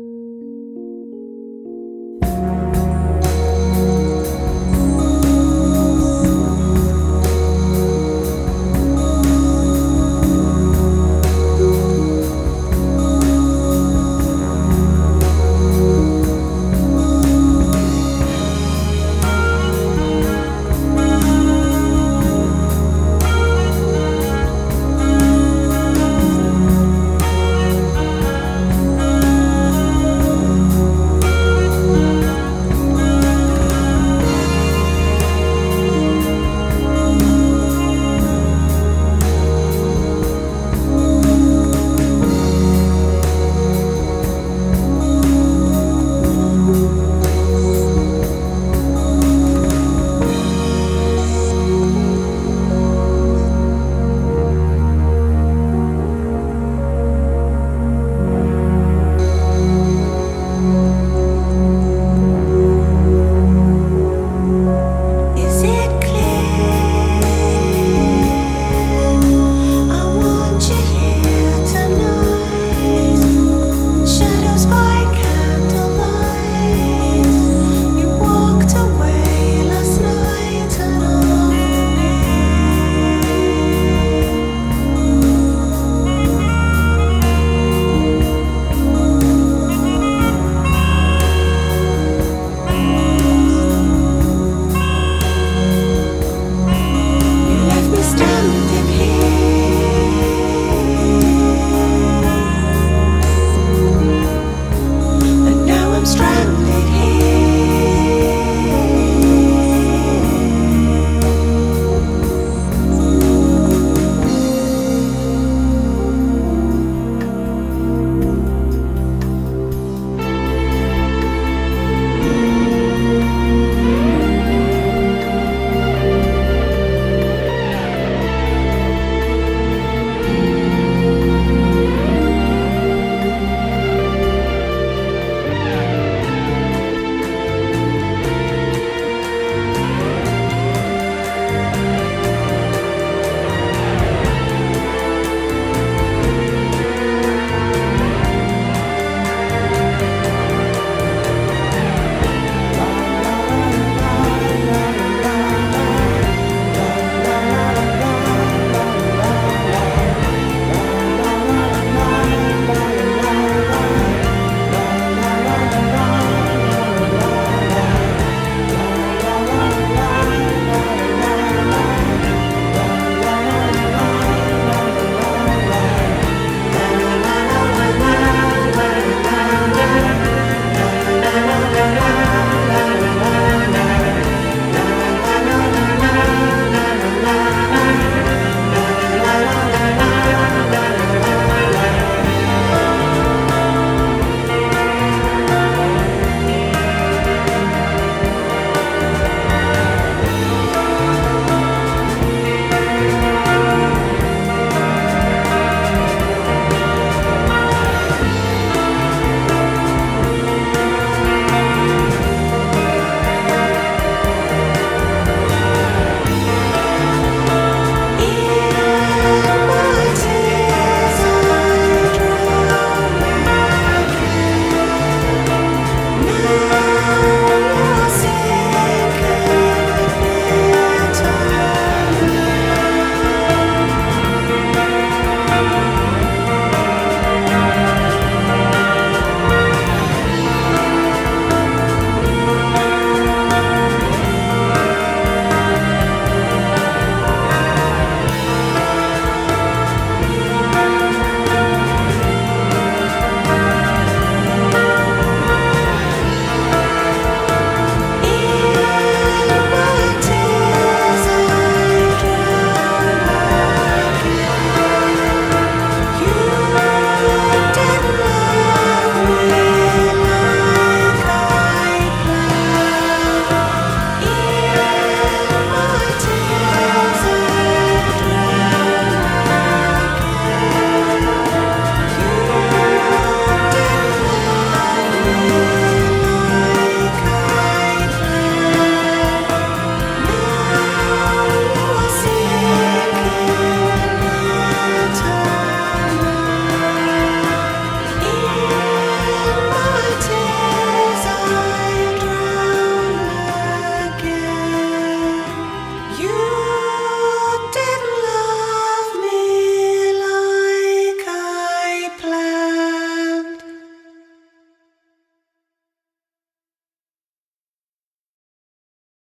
Música